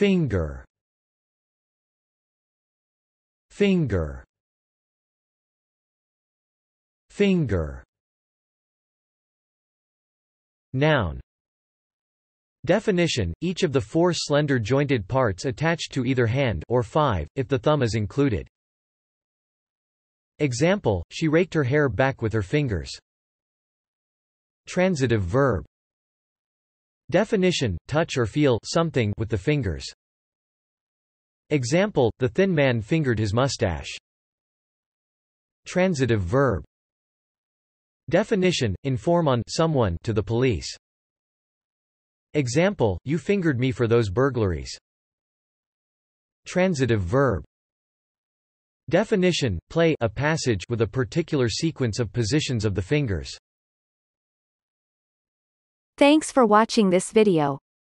finger finger finger Noun Definition, each of the four slender jointed parts attached to either hand or five, if the thumb is included. Example, she raked her hair back with her fingers. Transitive verb Definition, touch or feel something with the fingers. Example, the thin man fingered his mustache. Transitive verb Definition, inform on someone to the police. Example, you fingered me for those burglaries. Transitive verb Definition, play a passage with a particular sequence of positions of the fingers. Thanks for watching this video.